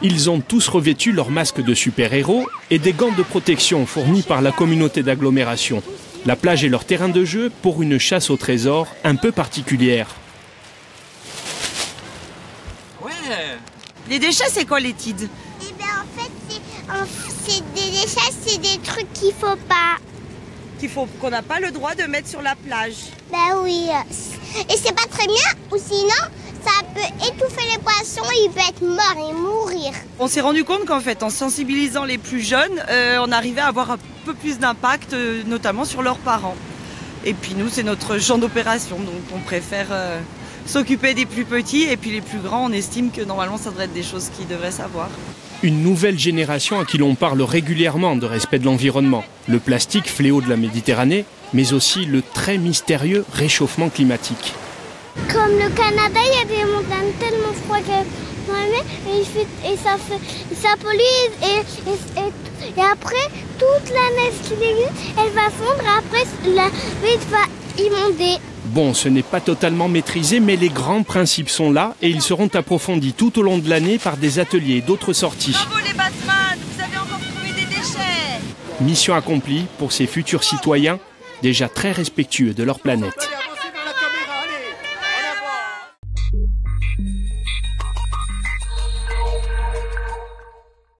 Ils ont tous revêtu leur masque de super-héros et des gants de protection fournis par la communauté d'agglomération. La plage est leur terrain de jeu pour une chasse au trésor un peu particulière. Ouais. Les déchets, c'est quoi les tides? Eh bien, en fait, c'est des déchets, c'est des trucs qu'il faut pas. Qu'il faut qu'on n'a pas le droit de mettre sur la plage. Ben oui. Et c'est pas très bien, ou sinon, ça peut étouffer les ils peuvent être morts et mourir. On s'est rendu compte qu'en fait, en sensibilisant les plus jeunes, euh, on arrivait à avoir un peu plus d'impact, euh, notamment sur leurs parents. Et puis nous, c'est notre champ d'opération, donc on préfère euh, s'occuper des plus petits et puis les plus grands, on estime que normalement, ça devrait être des choses qu'ils devraient savoir. Une nouvelle génération à qui l'on parle régulièrement de respect de l'environnement. Le plastique, fléau de la Méditerranée, mais aussi le très mystérieux réchauffement climatique. Comme le Canada, il y a tellement froides que et, il fait- et ça fait, ça pollue et, et, et- et après toute la neige qui existe, elle va fondre. Après la ville va inonder. Bon, ce n'est pas totalement maîtrisé, mais les grands principes sont là et ils seront approfondis tout au long de l'année par des ateliers et d'autres sorties. Bravo les Batman, vous avez encore trouvé des déchets Mission accomplie pour ces futurs citoyens déjà très respectueux de leur planète. Thank you.